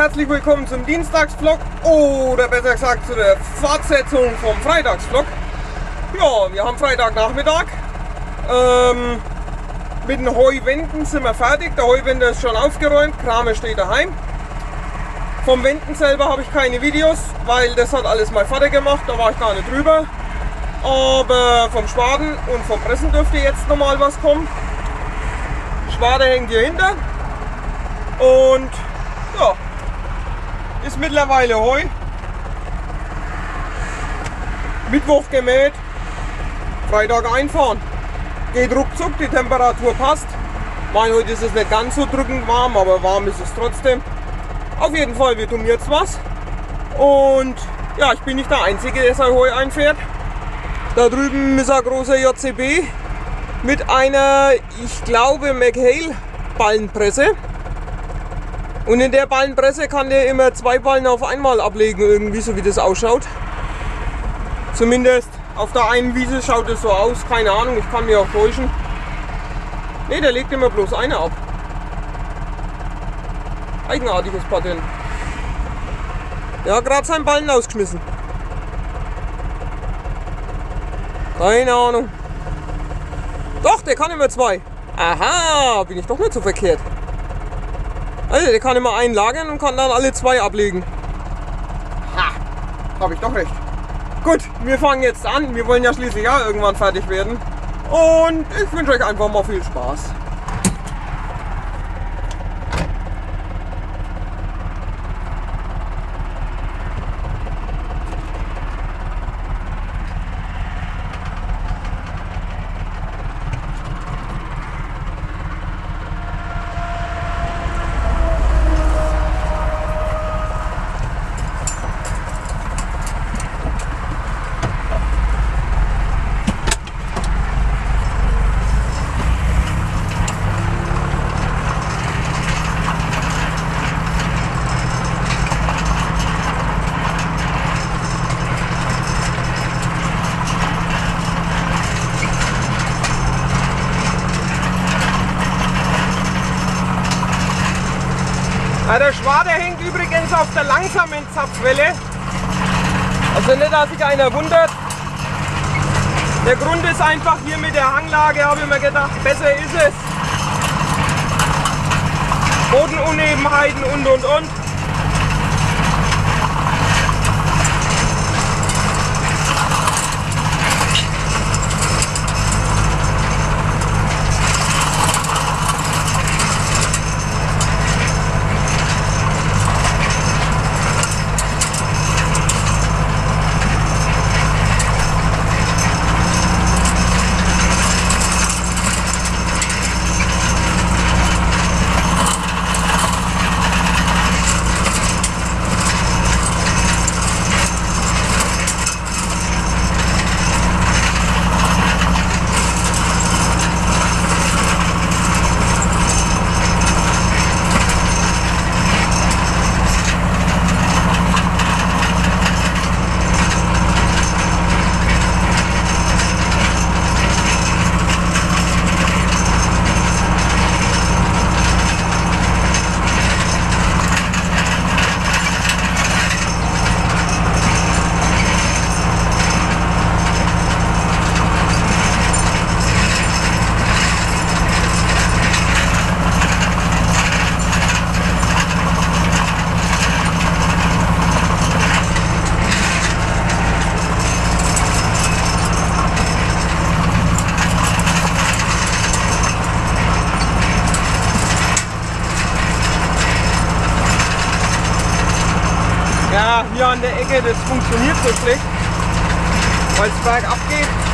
Herzlich willkommen zum Dienstagsvlog oder besser gesagt zu der Fortsetzung vom Freitagsvlog. Ja, wir haben Freitagnachmittag. Ähm, mit den Heuwänden sind wir fertig. Der Heuwender ist schon aufgeräumt, Krame steht daheim. Vom Wenden selber habe ich keine Videos, weil das hat alles mein Vater gemacht, da war ich gar nicht drüber. Aber vom Schwaden und vom Pressen dürfte jetzt nochmal was kommen. Schwade hängt hier hinter. Und ja, ist mittlerweile Heu. Mittwoch gemäht, Freitag einfahren. Geht ruckzuck, die Temperatur passt. Mein, heute ist es nicht ganz so drückend warm, aber warm ist es trotzdem. Auf jeden Fall, wir tun jetzt was. Und ja, ich bin nicht der Einzige, der sein Heu einfährt. Da drüben ist ein großer JCB mit einer, ich glaube, McHale Ballenpresse. Und in der Ballenpresse kann der immer zwei Ballen auf einmal ablegen, irgendwie, so wie das ausschaut. Zumindest auf der einen Wiese schaut es so aus, keine Ahnung, ich kann mich auch täuschen. Ne, der legt immer bloß eine ab. Eigenartiges Patent. Der hat gerade seinen Ballen ausgeschmissen. Keine Ahnung. Doch, der kann immer zwei. Aha, bin ich doch nicht so verkehrt. Also, der kann immer einen lagern und kann dann alle zwei ablegen. Ha, habe ich doch recht. Gut, wir fangen jetzt an. Wir wollen ja schließlich auch irgendwann fertig werden. Und ich wünsche euch einfach mal viel Spaß. Ja, der Schwader hängt übrigens auf der langsamen Zapfwelle. Also nicht, dass sich einer wundert. Der Grund ist einfach hier mit der Hanglage, habe ich mir gedacht, besser ist es. Bodenunebenheiten und und und. Ja, Ecke, das funktioniert so schlecht, weil es bergab geht.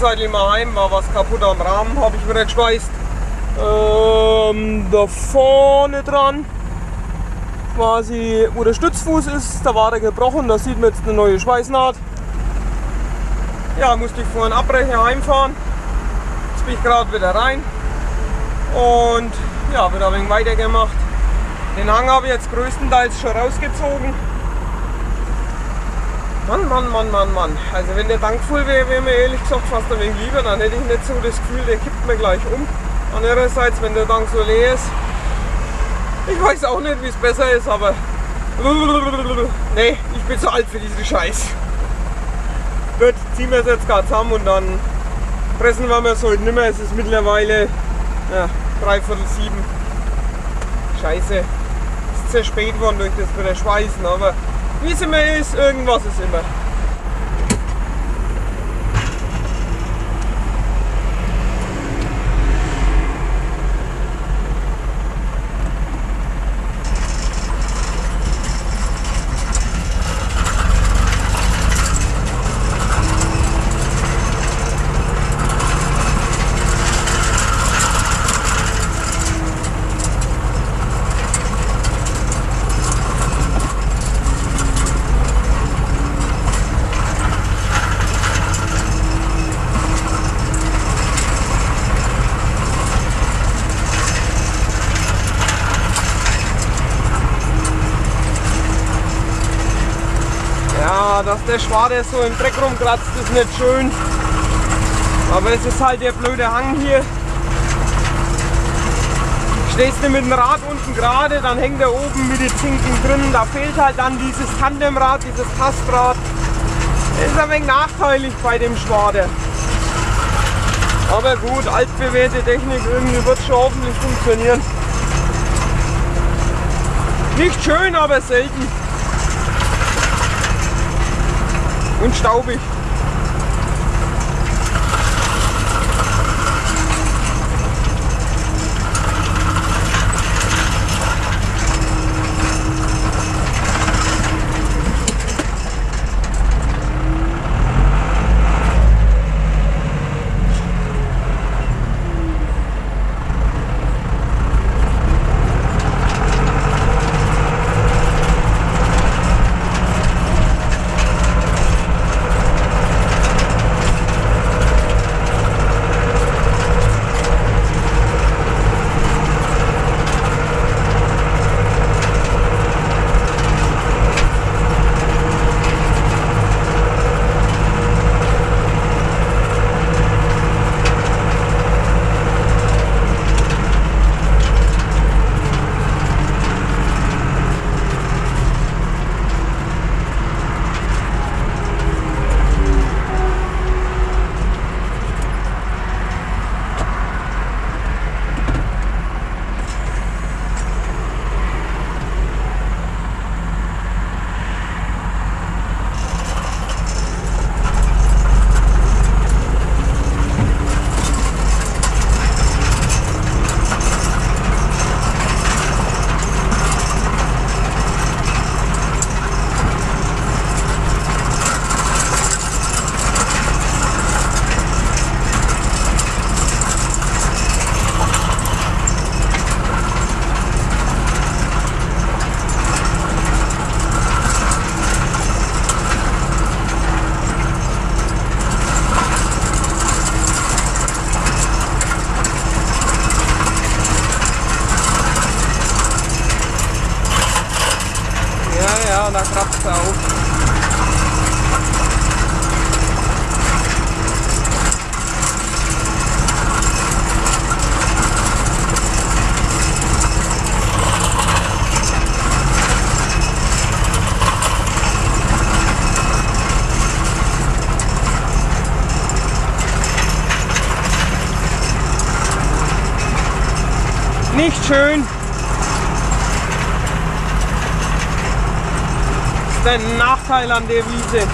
Zwischenzeitlich mal heim, war was kaputt am Rahmen, habe ich wieder geschweißt. Ähm, da vorne dran, quasi wo der Stützfuß ist, da war der gebrochen, da sieht man jetzt eine neue Schweißnaht. Ja, musste ich vorhin abbrechen, heimfahren. Jetzt bin ich gerade wieder rein und ja, wieder ein wenig weitergemacht. Den Hang habe ich jetzt größtenteils schon rausgezogen. Mann, Mann, Mann, Mann, Mann. Also wenn der Tank voll wäre, wäre mir ehrlich gesagt fast ein wenig lieber. Dann hätte ich nicht so das Gefühl, der kippt mir gleich um. Andererseits, wenn der Tank so leer ist, ich weiß auch nicht, wie es besser ist, aber nee, ich bin zu alt für diesen Scheiß. Gut, ziehen wir es jetzt gerade zusammen und dann pressen wir es heute nicht mehr. Es ist mittlerweile ja, dreiviertel sieben. Scheiße, es ist sehr spät geworden durch das mit der Schweißen, aber wie es immer ist, irgendwas ist immer. Dass der Schwade so im Dreck rumkratzt, ist nicht schön. Aber es ist halt der blöde Hang hier. Stehst du mit dem Rad unten gerade, dann hängt er oben mit den Zinken drin. Da fehlt halt dann dieses Tandemrad, dieses Tastrad. Ist ein wenig nachteilig bei dem Schwade. Aber gut, altbewährte Technik, irgendwie wird schon hoffentlich funktionieren. Nicht schön, aber selten. Und staubig. Nicht schön. Das ist ein Nachteil an der Wiese.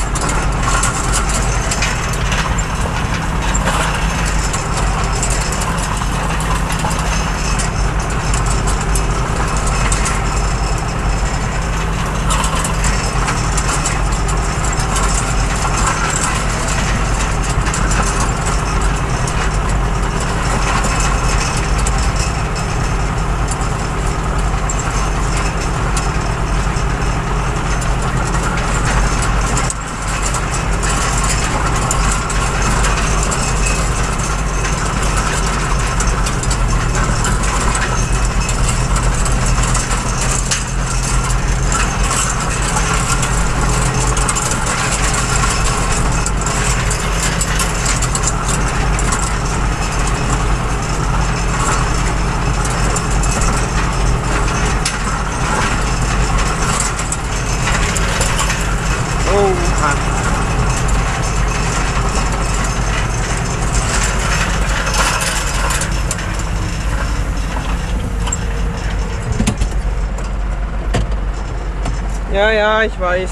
Ja, ja, ich weiß.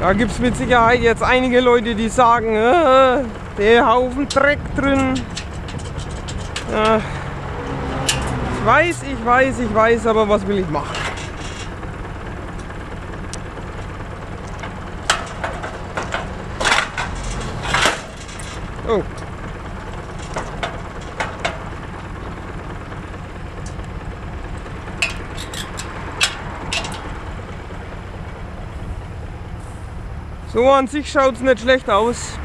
Da gibt es mit Sicherheit jetzt einige Leute, die sagen, äh, der Haufen Dreck drin. Äh, ich weiß, ich weiß, ich weiß, aber was will ich machen? Oh. So an sich schaut es nicht schlecht aus.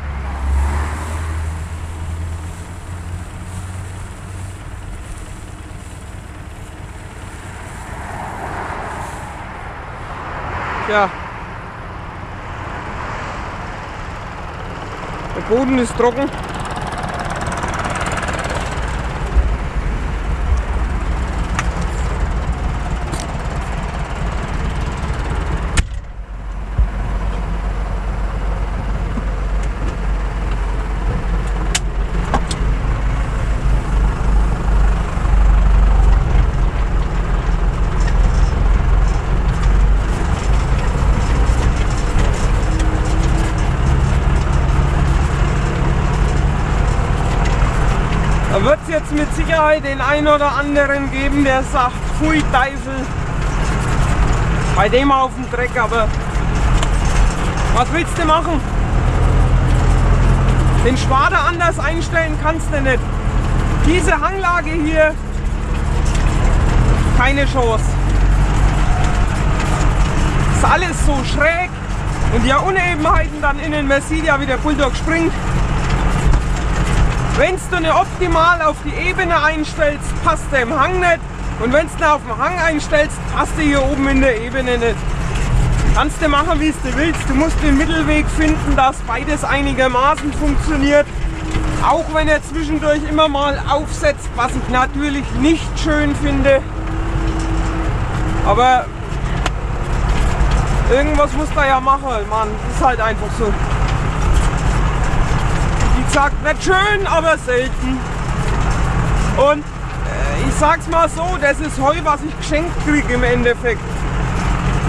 Ja. Der Boden ist trocken. Da wird es jetzt mit Sicherheit den einen oder anderen geben, der sagt, pfui Teufel, bei dem auf dem Dreck, aber was willst du machen? Den Schwader anders einstellen kannst du nicht. Diese Hanglage hier, keine Chance. Ist alles so schräg und die Unebenheiten dann innen, man sieht ja wie der Bulldog springt. Wenn du eine optimal auf die Ebene einstellst, passt der im Hang nicht. Und wenn du auf dem Hang einstellst, passt der hier oben in der Ebene nicht. Kannst du machen, wie du willst. Du musst den Mittelweg finden, dass beides einigermaßen funktioniert. Auch wenn er zwischendurch immer mal aufsetzt, was ich natürlich nicht schön finde. Aber irgendwas muss da ja machen, Mann. Ist halt einfach so gesagt, nicht schön, aber selten. Und äh, ich sag's mal so, das ist Heu, was ich geschenkt kriege im Endeffekt.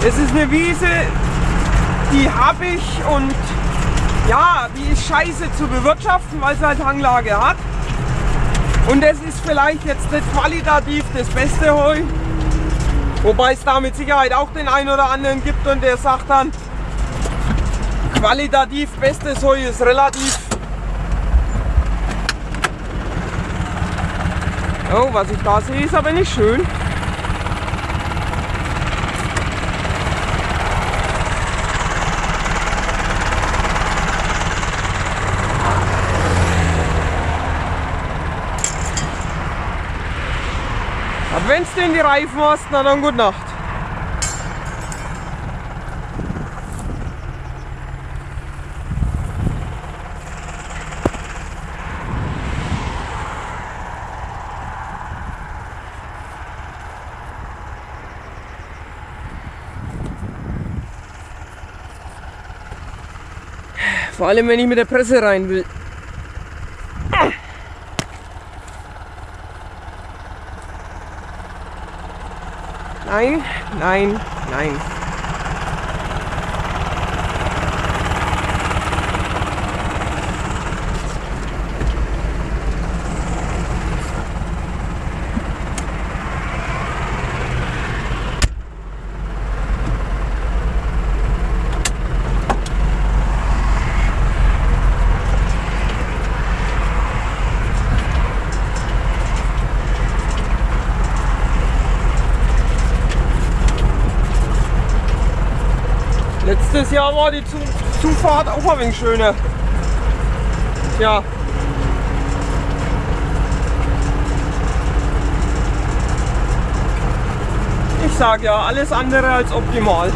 Es ist eine Wiese, die habe ich und ja, die ist scheiße zu bewirtschaften, weil sie halt Hanglage hat. Und es ist vielleicht jetzt nicht qualitativ das beste Heu, wobei es da mit Sicherheit auch den einen oder anderen gibt und der sagt dann, qualitativ bestes Heu ist relativ Oh, was ich da sehe, ist aber nicht schön. Wenn du in die Reifen hast, na dann gute Nacht. Vor allem, wenn ich mit der Presse rein will. Nein, nein, nein. Letztes Jahr war die Zufahrt auch ein wenig schöner. Tja. Ich sage ja, alles andere als optimal.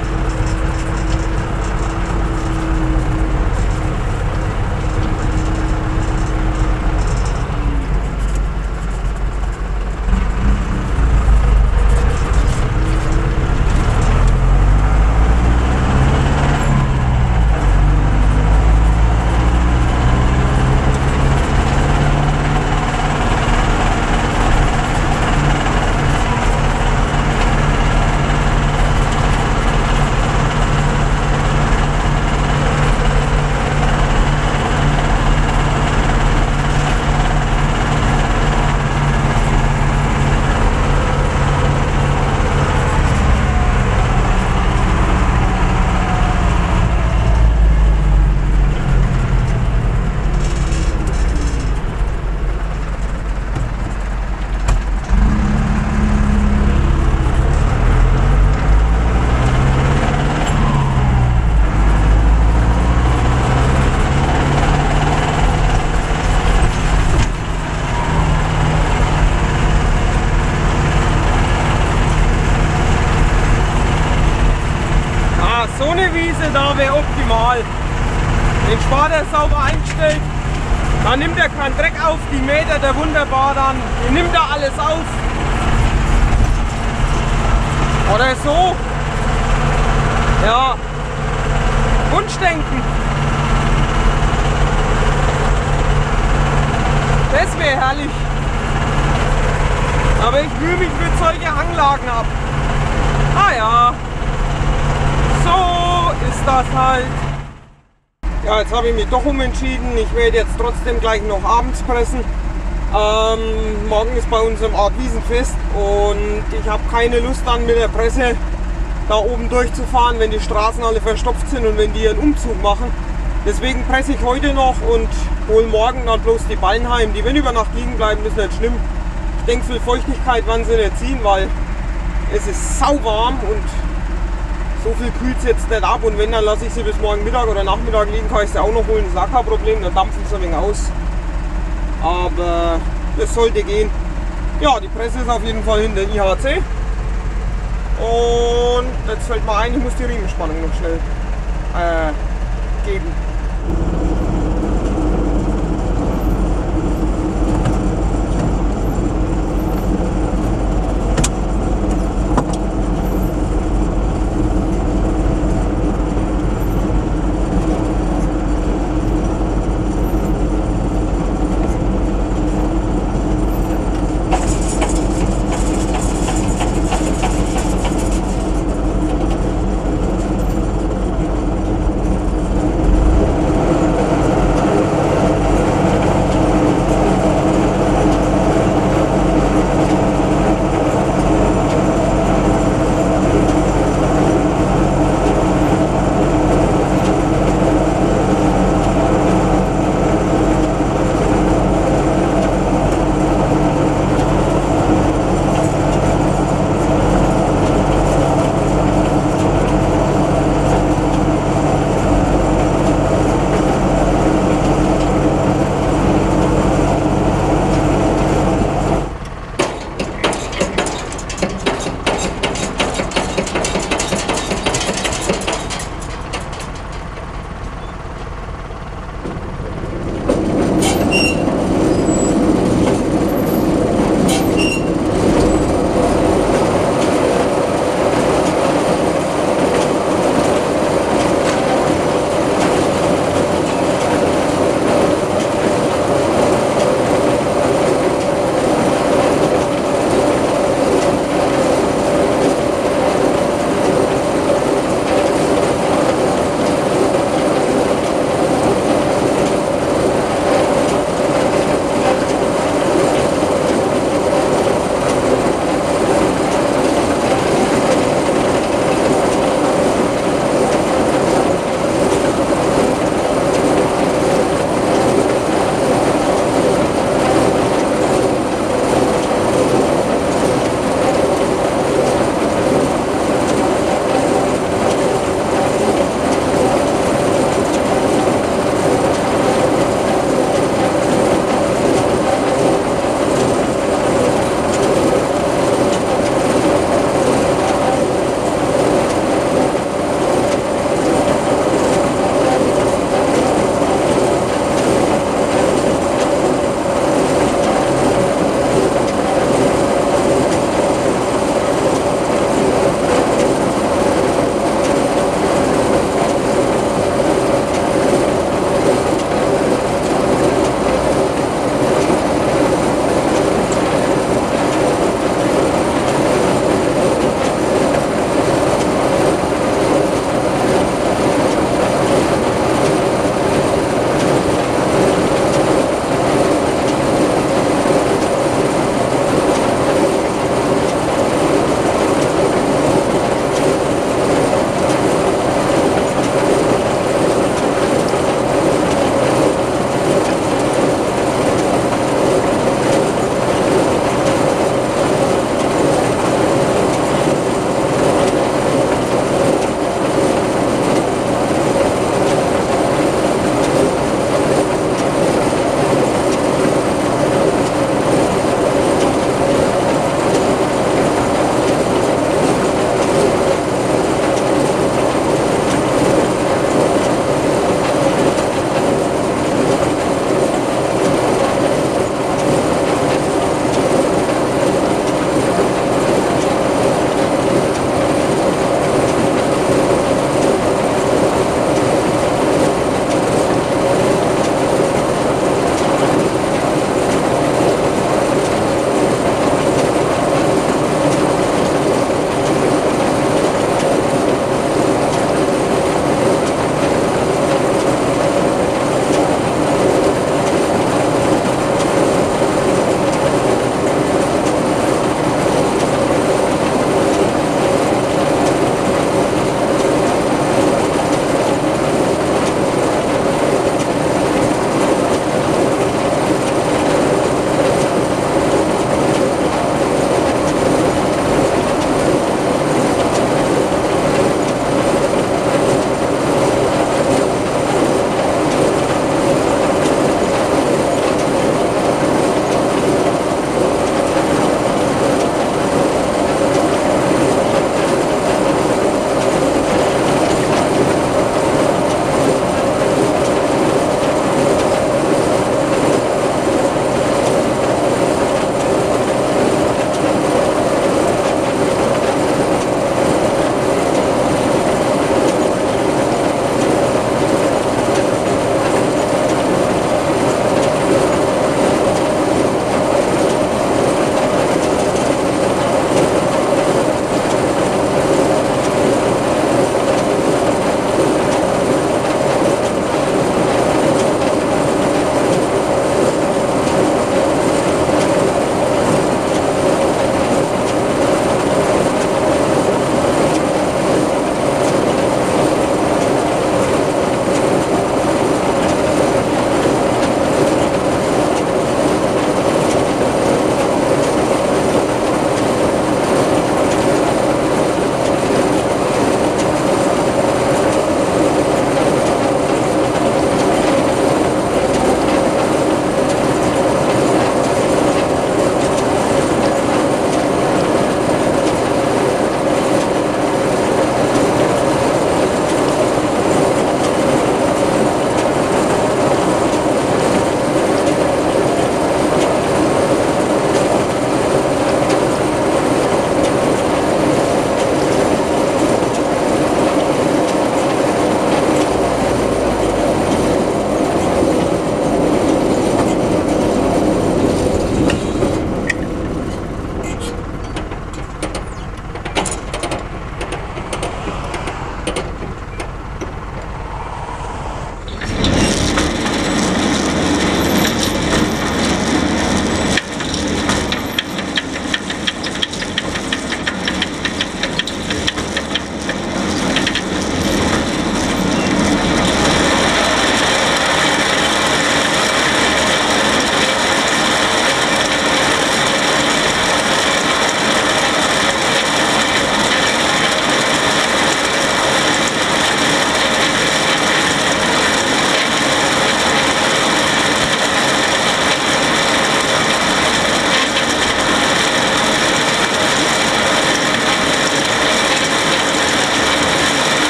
Den Spader sauber eingestellt, dann nimmt er keinen Dreck auf, die Meter der wunderbar dann, den nimmt er alles auf. Oder so. Ja. Wunschdenken. Das wäre herrlich. Aber ich mühe mich für solche Hanglagen ab. Ah ja. Das halt. Ja, jetzt habe ich mich doch umentschieden. Ich werde jetzt trotzdem gleich noch abends pressen. Ähm, morgen ist bei uns im Art Wiesenfest und ich habe keine Lust dann mit der Presse da oben durchzufahren, wenn die Straßen alle verstopft sind und wenn die ihren Umzug machen. Deswegen presse ich heute noch und hole morgen dann bloß die Ballen heim. Die, wenn über Nacht liegen bleiben, ist nicht schlimm. Ich denke, viel Feuchtigkeit werden sie nicht ziehen, weil es ist sauwarm und so viel kühlt es jetzt nicht ab. Und wenn, dann lasse ich sie bis morgen Mittag oder Nachmittag liegen, kann ich sie auch noch holen. Das ist auch kein Problem, dann dampfen sie ein wenig aus. Aber das sollte gehen. Ja, die Presse ist auf jeden Fall hinter IHC. Und jetzt fällt mir ein, ich muss die Riemenspannung noch schnell äh, geben.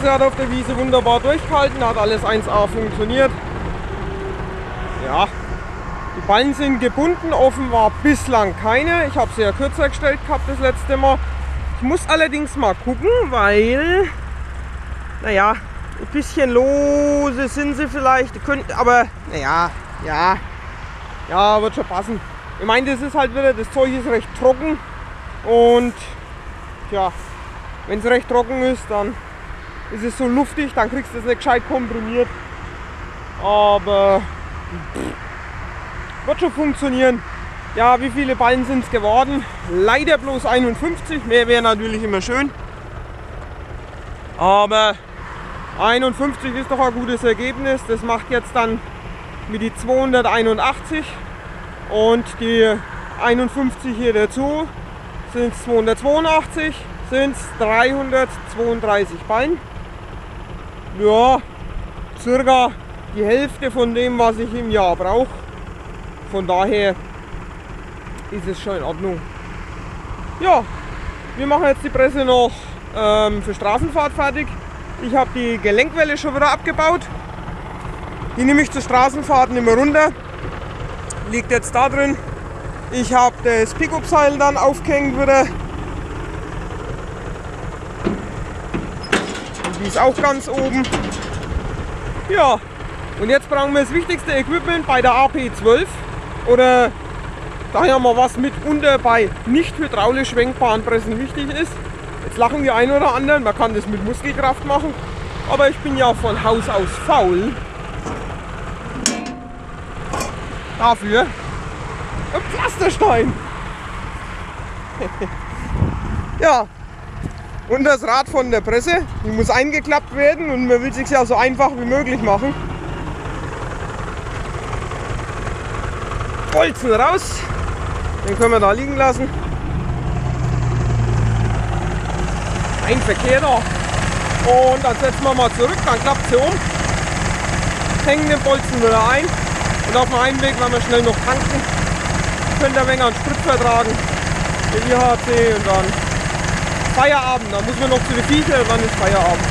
So, die Presse hat auf der Wiese wunderbar durchgehalten, hat alles 1A funktioniert. Ja, die Ballen sind gebunden, offen war bislang keine. Ich habe sie ja kürzer gestellt gehabt das letzte Mal. Ich muss allerdings mal gucken, weil, naja, ein bisschen lose sind sie vielleicht, könnten, aber naja, ja, ja, wird schon passen. Ich meine, das ist halt wieder, das Zeug ist recht trocken und ja, wenn es recht trocken ist, dann ist es so luftig, dann kriegst du es nicht gescheit komprimiert. Aber pff, wird schon funktionieren. Ja, wie viele Ballen sind es geworden? Leider bloß 51, mehr wäre natürlich immer schön. Aber 51 ist doch ein gutes Ergebnis. Das macht jetzt dann mit die 281 und die 51 hier dazu sind es 282 sind es 332 Ballen. Ja, circa die Hälfte von dem, was ich im Jahr brauche. Von daher ist es schon in Ordnung. Ja, wir machen jetzt die Presse noch ähm, für Straßenfahrt fertig. Ich habe die Gelenkwelle schon wieder abgebaut. Die nehme ich zur Straßenfahrt nicht mehr runter. Liegt jetzt da drin. Ich habe das Pickup-Seil dann aufgehängt wieder Die ist auch ganz oben. Ja, und jetzt brauchen wir das wichtigste Equipment bei der AP12 oder daher mal was mitunter bei nicht hydraulisch schwenkbaren Pressen wichtig ist. Jetzt lachen die einen oder anderen, man kann das mit Muskelkraft machen, aber ich bin ja von Haus aus faul. Dafür ein Pflasterstein. ja, und das Rad von der Presse. Die muss eingeklappt werden und man will es sich ja so einfach wie möglich machen. Bolzen raus. Den können wir da liegen lassen. Ein Verkehr da. Und dann setzen wir mal zurück, dann klappt sie um. Hängen den Bolzen wieder ein. Und auf dem Heimweg, wenn wir schnell noch tanken, könnt ihr ein wenig an Sprit vertragen. Der IHC und dann Feierabend. Da muss man noch zu den Viecher, dann ist Feierabend.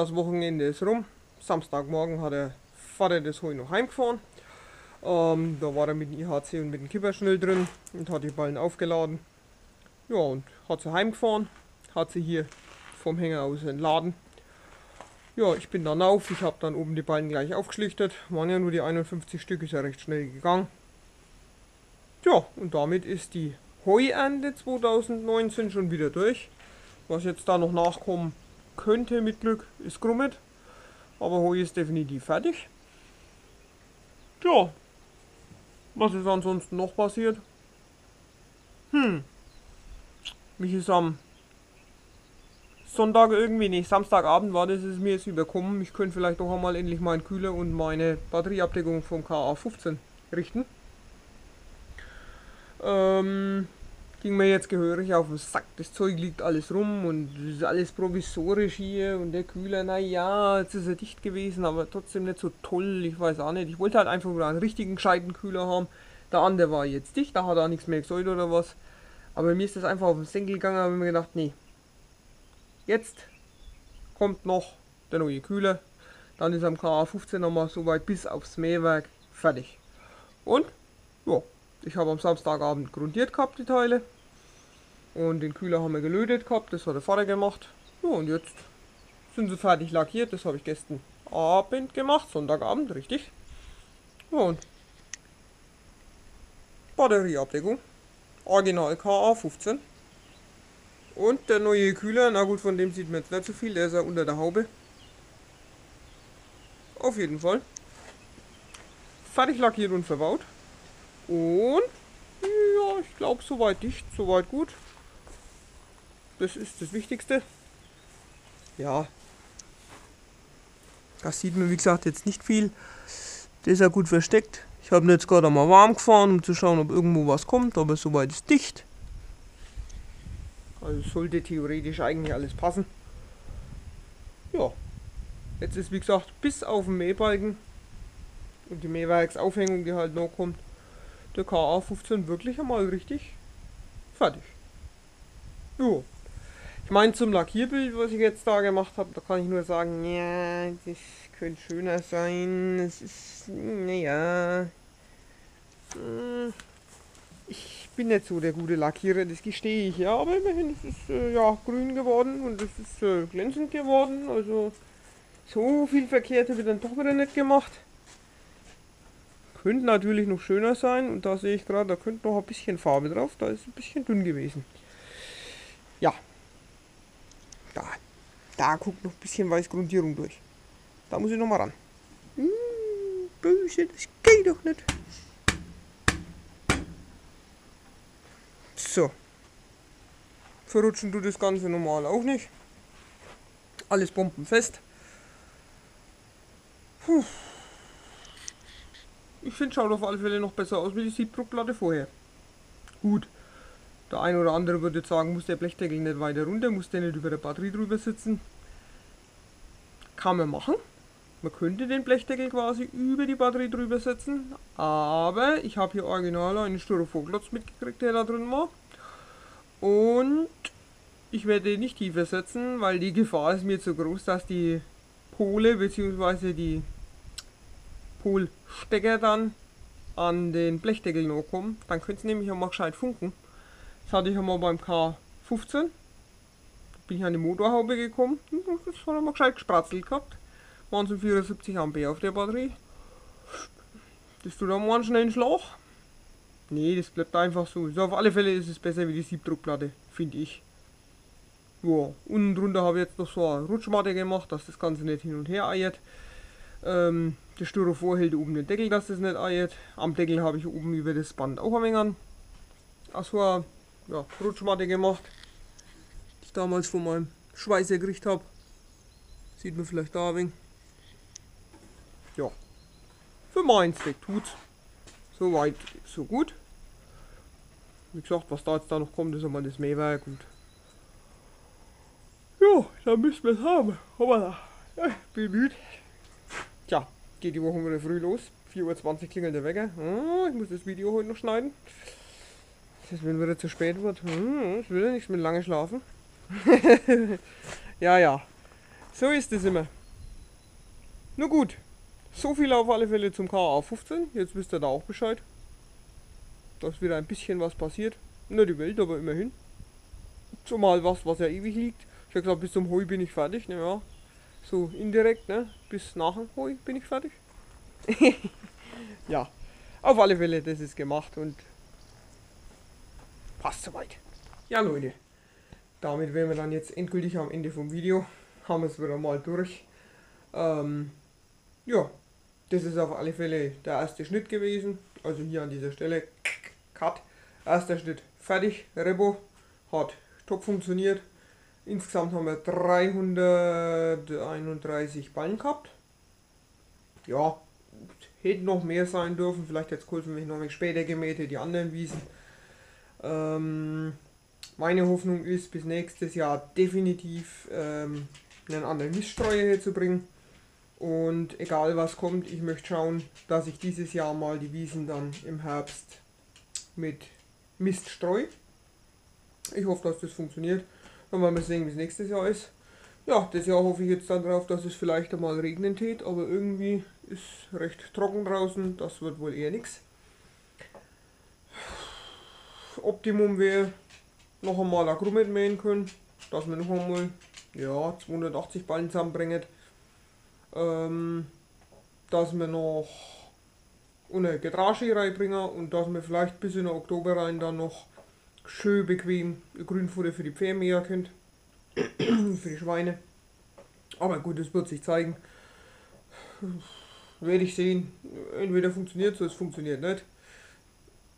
Das Wochenende ist rum. Samstagmorgen hat der Vater das Heu noch heimgefahren. Ähm, da war er mit dem IHC und mit dem Kipper schnell drin und hat die Ballen aufgeladen. Ja, und hat sie heimgefahren, hat sie hier vom Hänger aus entladen. Ja, ich bin dann auf, ich habe dann oben die Ballen gleich aufgeschlichtet. Waren ja nur die 51 Stück, ist ja recht schnell gegangen. Ja, und damit ist die Heuernte 2019 schon wieder durch. Was jetzt da noch nachkommen könnte mit Glück, ist Grummet. Aber Heu ist definitiv fertig. Tja, was ist ansonsten noch passiert? Hm, mich ist am Sonntag irgendwie, nicht Samstagabend war das, ist mir jetzt überkommen. Ich könnte vielleicht doch einmal endlich meinen Kühler und meine Batterieabdeckung vom KA15 richten. Ähm, ging mir jetzt gehörig auf den Sack. Das Zeug liegt alles rum und ist alles provisorisch hier und der Kühler, naja, jetzt ist er dicht gewesen, aber trotzdem nicht so toll. Ich weiß auch nicht. Ich wollte halt einfach nur einen richtigen gescheiten Kühler haben. Der andere war jetzt dicht, da hat er nichts mehr gesagt oder was. Aber mir ist das einfach auf den Senkel gegangen, habe mir gedacht, nee. Jetzt kommt noch der neue Kühler. Dann ist am KA15 nochmal so weit bis aufs Mähwerk fertig. Und ja, Ich habe am Samstagabend grundiert gehabt, die Teile. Und den Kühler haben wir gelötet gehabt, das hat der Vater gemacht. Ja, und jetzt sind sie fertig lackiert, das habe ich gestern Abend gemacht, Sonntagabend, richtig. Ja, und Batterieabdeckung, Original KA 15. Und der neue Kühler, na gut, von dem sieht man jetzt nicht so viel, der ist ja unter der Haube. Auf jeden Fall. Fertig lackiert und verbaut. Und ja, ich glaube soweit dicht, soweit gut. Das ist das Wichtigste. Ja. Das sieht man wie gesagt jetzt nicht viel. Der ist ja gut versteckt. Ich habe jetzt gerade mal warm gefahren, um zu schauen, ob irgendwo was kommt, aber soweit ist dicht. Also sollte theoretisch eigentlich alles passen. Ja. Jetzt ist wie gesagt bis auf den Mähbalken und die Mähwerksaufhängung, die halt noch kommt, der KA15 wirklich einmal richtig fertig. Jo. Ich meine zum Lackierbild, was ich jetzt da gemacht habe, da kann ich nur sagen, ja, das könnte schöner sein. Es ist, naja. Hm, ich bin nicht so der gute Lackierer, das gestehe ich, ja, aber immerhin ist es äh, ja grün geworden und es ist äh, glänzend geworden, also so viel verkehrt habe ich dann doch wieder nicht gemacht. Könnte natürlich noch schöner sein und da sehe ich gerade, da könnte noch ein bisschen Farbe drauf, da ist ein bisschen dünn gewesen. Ja. Da. Da guckt noch ein bisschen Weißgrundierung durch. Da muss ich noch mal ran. Hm, böse, das geht doch nicht. So. Verrutschen tut das Ganze normal auch nicht. Alles bombenfest. Puh. Ich finde, schaut auf alle Fälle noch besser aus wie die Siebdruckplatte vorher. Gut. Der eine oder andere würde jetzt sagen, muss der Blechdeckel nicht weiter runter, muss der nicht über der Batterie drüber sitzen. Kann man machen. Man könnte den Blechdeckel quasi über die Batterie drüber setzen, aber ich habe hier original einen Styroporklotz mitgekriegt, der da drin war. Und ich werde ihn nicht tiefer setzen, weil die Gefahr ist mir zu groß, dass die Pole bzw. die Polstecker dann an den Blechdeckel noch kommen. Dann könnte es nämlich auch mal gescheit funken. Das hatte ich ja mal beim K15. Da bin ich an die Motorhaube gekommen. Das hat er gescheit gespratzelt gehabt. Waren so 74 Ampere auf der Batterie. Das tut am mal einen Schlag. Nee, das bleibt einfach so. so. Auf alle Fälle ist es besser wie die Siebdruckplatte, finde ich. Ja, unten drunter habe ich jetzt noch so eine Rutschmatte gemacht, dass das Ganze nicht hin und her eiert. Ähm, der Styrofor hält oben den Deckel, dass das nicht eiert. Am Deckel habe ich oben über das Band auch ein wenig so eine ja, Rutschmatte gemacht, die ich damals von meinem Schweißer gekriegt habe. Sieht man vielleicht da ein wenig. Ja, für meinen Zweck tut's. Soweit, so gut. Wie gesagt, was da jetzt da noch kommt, ist einmal das Mähwerk und ja, da müssen wir es haben. Aber ich bin müde. Tja, geht die Woche wieder früh los. 4.20 Uhr klingelt der Wecker. Oh, ich muss das Video heute noch schneiden. Das wenn wieder zu spät wird. Hm, ich will ja nicht mehr lange schlafen. ja, ja. So ist es immer. Nur gut. So viel auf alle Fälle zum KA 15. Jetzt wisst ihr da auch Bescheid. Da ist wieder ein bisschen was passiert. Nicht die Welt, aber immerhin. Zumal was, was ja ewig liegt. Ich habe gesagt, bis zum Heu bin ich fertig. Naja, so indirekt, ne? Bis nach dem Heu bin ich fertig. ja, auf alle Fälle, das ist gemacht und passt soweit. Ja, Leute, damit wären wir dann jetzt endgültig am Ende vom Video. Haben wir es wieder mal durch. Ähm, ja, das ist auf alle Fälle der erste Schnitt gewesen. Also hier an dieser Stelle, Cut. Erster Schnitt fertig, Rebo, hat top funktioniert. Insgesamt haben wir 331 Ballen gehabt. Ja, hätte noch mehr sein dürfen. Vielleicht jetzt geholfen, wenn ich noch später gemäht die anderen Wiesen. Ähm, meine Hoffnung ist, bis nächstes Jahr definitiv ähm, einen anderen Miststreuer hier zu bringen. Und egal was kommt, ich möchte schauen, dass ich dieses Jahr mal die Wiesen dann im Herbst mit Mist streue. Ich hoffe, dass das funktioniert. Werden wir sehen, wie es nächstes Jahr ist. Ja, das Jahr hoffe ich jetzt dann darauf, dass es vielleicht einmal regnen tät, aber irgendwie ist recht trocken draußen. Das wird wohl eher nichts. Optimum wäre noch einmal ein Grummet mähen können, dass wir noch einmal ja, 280 Ballen zusammenbringen. Ähm, dass wir noch eine Getrage reinbringen und dass wir vielleicht bis in den Oktober rein dann noch schön bequem Grünfutter für die Pferde mähen könnt. für die Schweine. Aber gut, das wird sich zeigen. Werde ich sehen. Entweder funktioniert so, es funktioniert nicht.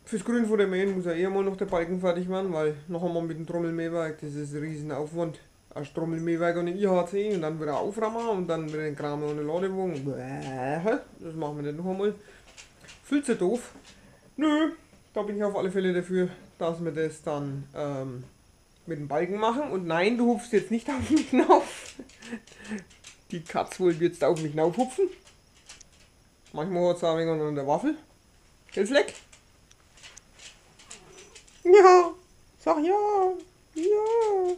Fürs Grünfutter mähen muss er eher mal noch der Balken fertig werden, weil noch einmal mit dem Trommelmähwerk, das ist ein riesen Aufwand. Ein Trommelmähwerk und ein IHC und dann wieder auframmen und dann wieder den Kram ohne Ladewogen. Das machen wir nicht noch einmal. Viel zu doof. Nö, da bin ich auf alle Fälle dafür, dass wir das dann ähm, mit dem Balken machen. Und nein, du hupfst jetzt nicht auf mich hinauf. Die Katz wollte jetzt auf mich hinaufhupfen. Manchmal hat es wenig an der Waffel. Jetzt leck. Ja, sag ja, ja.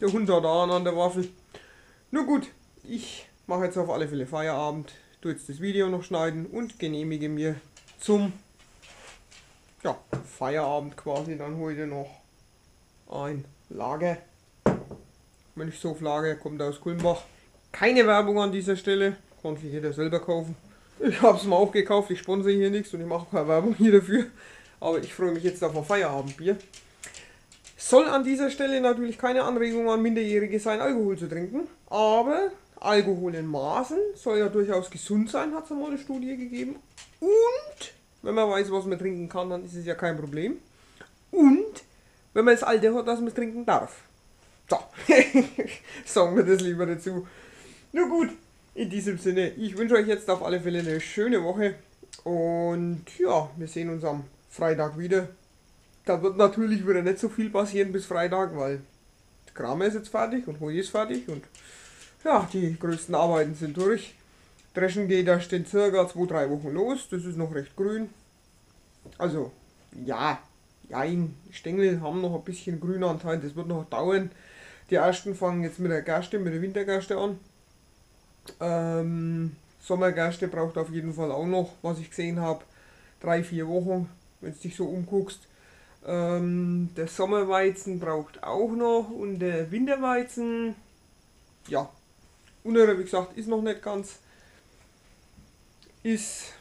Der Hund hat da an der Waffel. Nur gut, ich mache jetzt auf alle Fälle Feierabend, tue jetzt das Video noch schneiden und genehmige mir zum ja, Feierabend quasi dann heute noch ein Lager. Mönchshoflager kommt aus Kulmbach. Keine Werbung an dieser Stelle, konnte sich jeder selber kaufen. Ich habe es mir auch gekauft, ich sponsere hier nichts und ich mache keine Werbung hier dafür. Aber ich freue mich jetzt auf ein Feierabendbier. Soll an dieser Stelle natürlich keine Anregung an Minderjährige sein, Alkohol zu trinken. Aber Alkohol in Maßen soll ja durchaus gesund sein, hat es einmal eine Studie gegeben. Und wenn man weiß, was man trinken kann, dann ist es ja kein Problem. Und wenn man das Alte hat, dass man es trinken darf. So, sagen wir das lieber dazu. Nur gut, in diesem Sinne, ich wünsche euch jetzt auf alle Fälle eine schöne Woche. Und ja, wir sehen uns am Freitag wieder. Da wird natürlich wieder nicht so viel passieren bis Freitag, weil der Kram ist jetzt fertig und Heu ist fertig und ja, die größten Arbeiten sind durch. Dreschen geht erst in circa 2-3 Wochen los, das ist noch recht grün. Also, ja, Nein, Stängel haben noch ein bisschen Grünanteil, das wird noch dauern. Die ersten fangen jetzt mit der Gerste, mit der Wintergerste an. Ähm, Sommergerste braucht auf jeden Fall auch noch, was ich gesehen habe, drei, vier Wochen, wenn du dich so umguckst. Ähm, der Sommerweizen braucht auch noch und der Winterweizen, ja, untere, wie gesagt, ist noch nicht ganz, ist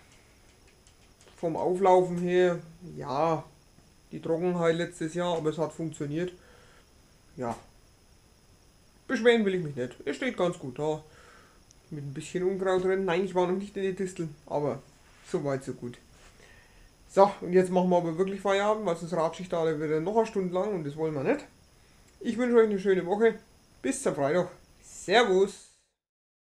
vom Auflaufen her, ja, die Trockenheit letztes Jahr, aber es hat funktioniert. Ja. Beschweren will ich mich nicht. Es steht ganz gut da. Mit ein bisschen Unkraut drin. Nein, ich war noch nicht in die Disteln, aber so weit, so gut. So, und jetzt machen wir aber wirklich Feierabend, weil sonst ratsche ich da wieder noch eine Stunde lang und das wollen wir nicht. Ich wünsche euch eine schöne Woche. Bis zum Freitag. Servus.